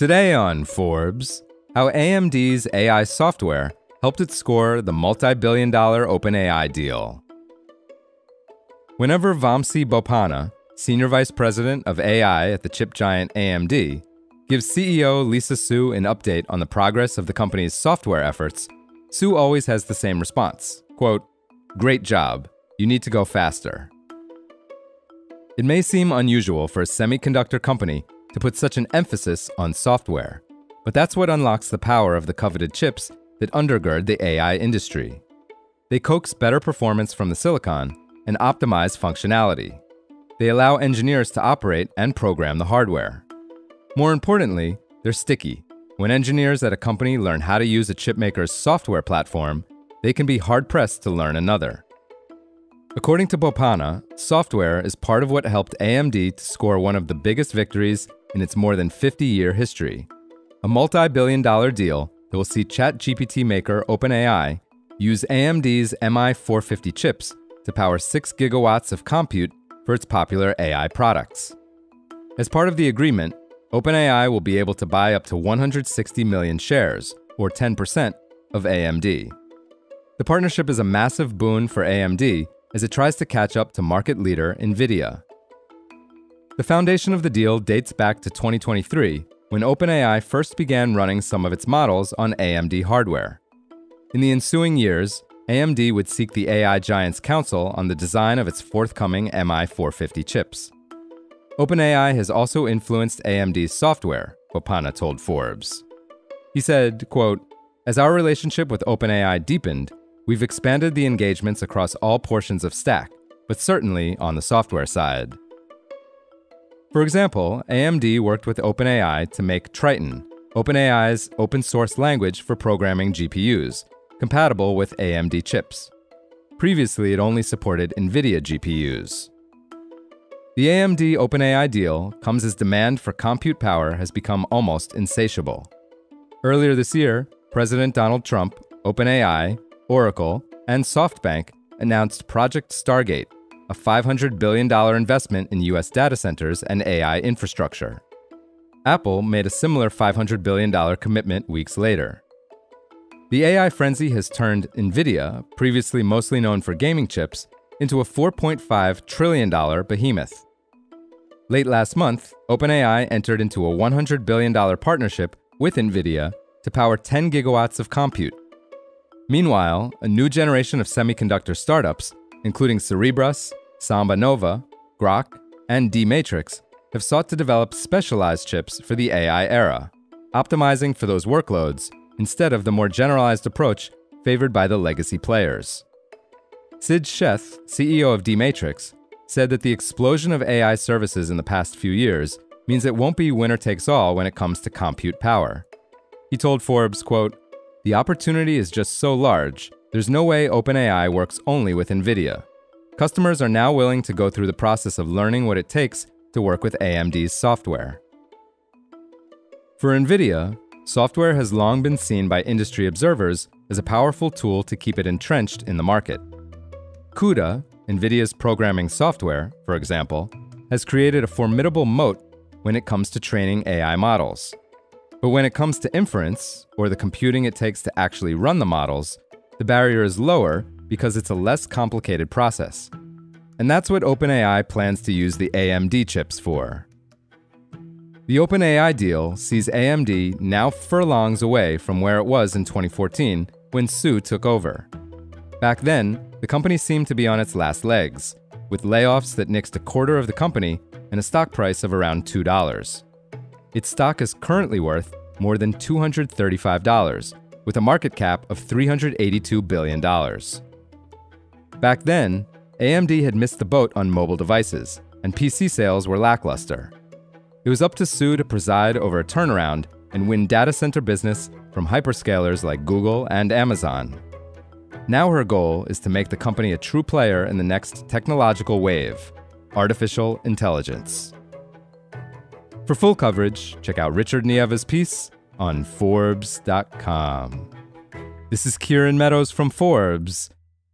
Today on Forbes, how AMD's AI software helped it score the multi billion dollar OpenAI deal. Whenever Vamsi Bopanna, Senior Vice President of AI at the chip giant AMD, gives CEO Lisa Su an update on the progress of the company's software efforts, Su always has the same response quote, Great job. You need to go faster. It may seem unusual for a semiconductor company to put such an emphasis on software, but that's what unlocks the power of the coveted chips that undergird the AI industry. They coax better performance from the silicon and optimize functionality. They allow engineers to operate and program the hardware. More importantly, they're sticky. When engineers at a company learn how to use a chipmaker's software platform, they can be hard pressed to learn another. According to Bopanna, software is part of what helped AMD to score one of the biggest victories in its more than 50 year history. A multi billion dollar deal that will see ChatGPT maker OpenAI use AMD's MI450 chips to power 6 gigawatts of compute for its popular AI products. As part of the agreement, OpenAI will be able to buy up to 160 million shares, or 10%, of AMD. The partnership is a massive boon for AMD as it tries to catch up to market leader NVIDIA. The foundation of the deal dates back to 2023, when OpenAI first began running some of its models on AMD hardware. In the ensuing years, AMD would seek the AI giant's counsel on the design of its forthcoming MI450 chips. OpenAI has also influenced AMD's software, Bopanna told Forbes. He said, quote, As our relationship with OpenAI deepened, we've expanded the engagements across all portions of Stack, but certainly on the software side. For example, AMD worked with OpenAI to make Triton, OpenAI's open source language for programming GPUs, compatible with AMD chips. Previously, it only supported NVIDIA GPUs. The AMD OpenAI deal comes as demand for compute power has become almost insatiable. Earlier this year, President Donald Trump, OpenAI, Oracle, and SoftBank announced Project Stargate, a $500 billion investment in US data centers and AI infrastructure. Apple made a similar $500 billion commitment weeks later. The AI frenzy has turned NVIDIA, previously mostly known for gaming chips, into a $4.5 trillion behemoth. Late last month, OpenAI entered into a $100 billion partnership with NVIDIA to power 10 gigawatts of compute. Meanwhile, a new generation of semiconductor startups, including Cerebras, SambaNova, Groq, and d-Matrix have sought to develop specialized chips for the AI era, optimizing for those workloads instead of the more generalized approach favored by the legacy players. Sid Sheth, CEO of d-Matrix, said that the explosion of AI services in the past few years means it won't be winner takes all when it comes to compute power. He told Forbes, quote, "The opportunity is just so large, there's no way OpenAI works only with Nvidia. Customers are now willing to go through the process of learning what it takes to work with AMD's software. For NVIDIA, software has long been seen by industry observers as a powerful tool to keep it entrenched in the market. CUDA, NVIDIA's programming software, for example, has created a formidable moat when it comes to training AI models. But when it comes to inference, or the computing it takes to actually run the models, the barrier is lower because it's a less complicated process. And that's what OpenAI plans to use the AMD chips for. The OpenAI deal sees AMD now furlongs away from where it was in 2014 when Su took over. Back then, the company seemed to be on its last legs, with layoffs that nixed a quarter of the company and a stock price of around $2. Its stock is currently worth more than $235, with a market cap of $382 billion. Back then, AMD had missed the boat on mobile devices, and PC sales were lackluster. It was up to Su to preside over a turnaround and win data center business from hyperscalers like Google and Amazon. Now her goal is to make the company a true player in the next technological wave artificial intelligence. For full coverage, check out Richard Nieva's piece on Forbes.com. This is Kieran Meadows from Forbes.